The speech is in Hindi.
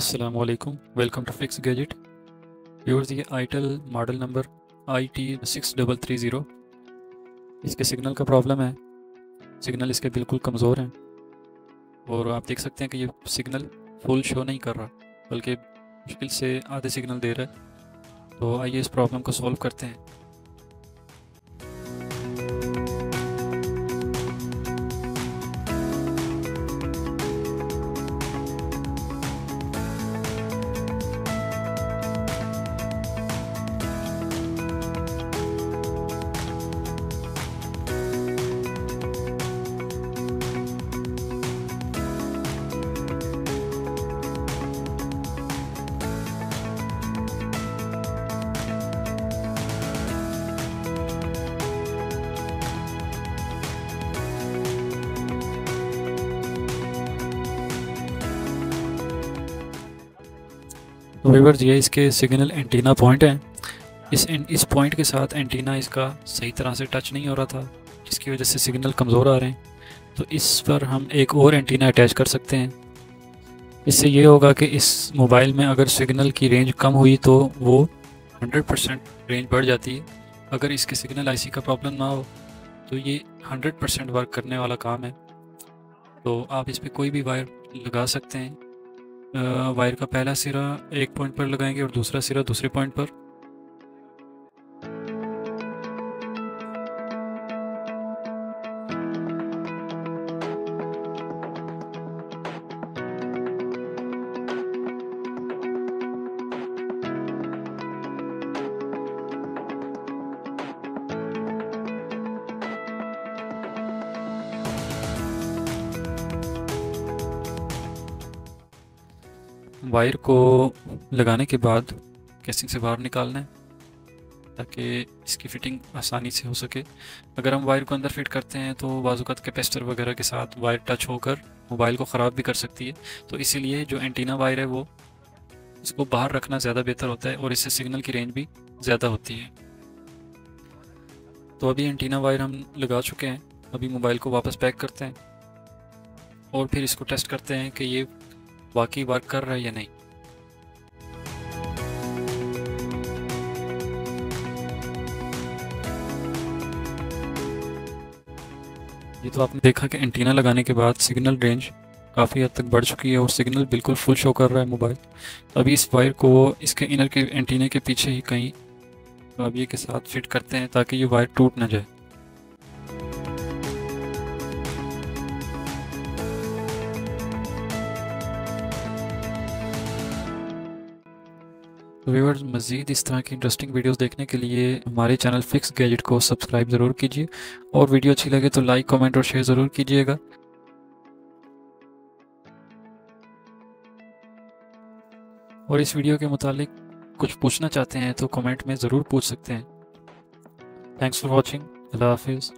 असलकुम welcome to fix gadget viewers ये itel model number I T six double three zero इसके सिग्नल का प्रॉब्लम है। सिग्नल इसके बिल्कुल कमज़ोर हैं। और आप देख सकते हैं कि ये सिग्नल फुल शो नहीं कर रहा। बल्कि मुश्किल से आधे सिग्नल दे रहा है। तो आइए इस प्रॉब्लम को सॉल्व करते हैं। व्यूवर्स ये इसके सिग्नल एंटीना पॉइंट है। इस इस पॉइंट के साथ एंटीना इसका सही तरह से टच नहीं हो रहा था जिसकी वजह से सिग्नल कमज़ोर आ रहे हैं। तो इस पर हम एक और एंटीना अटैच कर सकते हैं। इससे ये होगा कि इस मोबाइल में अगर सिग्नल की रेंज कम हुई तो वो 100 परसेंट रेंज बढ़ जाती है। अगर इसके सिग्नल आईसी का प्रॉब्लम ना हो तो ये 100 परसेंट वर्क करने वाला काम है। तो आप इस पर कोई भी वायर लगा सकते हैं। वायर का पहला सिरा एक पॉइंट पर लगाएँगे और दूसरा सिरा दूसरे पॉइंट पर। वायर को लगाने के बाद कैसिंग से बाहर निकालना है, ताकि इसकी फ़िटिंग आसानी से हो सके। अगर हम वायर को अंदर फिट करते हैं तो बाज़ात कैपेसिटर वगैरह के साथ वायर टच होकर मोबाइल को ख़राब भी कर सकती है। तो इसीलिए जो एंटीना वायर है वो, इसको बाहर रखना ज़्यादा बेहतर होता है और इससे सिग्नल की रेंज भी ज़्यादा होती है। तो अभी एंटीना वायर हम लगा चुके हैं। अभी मोबाइल को वापस पैक करते हैं और फिर इसको टेस्ट करते हैं कि ये वाकई वर्क कर रहा है या नहीं? ये तो आपने देखा कि एंटीना लगाने के बाद सिग्नल रेंज काफ़ी हद तक बढ़ चुकी है और सिग्नल बिल्कुल फुल शो कर रहा है मोबाइल अभी इस वायर को इसके इनर के एंटीना के पीछे ही कहीं अब ये के साथ फिट करते हैं ताकि ये वायर टूट ना जाए। व्यूअर्स मज़ीद इस तरह की इंटरेस्टिंग वीडियोस देखने के लिए हमारे चैनल फिक्स गैजेट को सब्सक्राइब ज़रूर कीजिए। और वीडियो अच्छी लगे तो लाइक कमेंट और शेयर ज़रूर कीजिएगा। और इस वीडियो के मुतालिक कुछ पूछना चाहते हैं तो कमेंट में ज़रूर पूछ सकते हैं। थैंक्स फॉर वॉचिंग अल्लाह हाफिज़।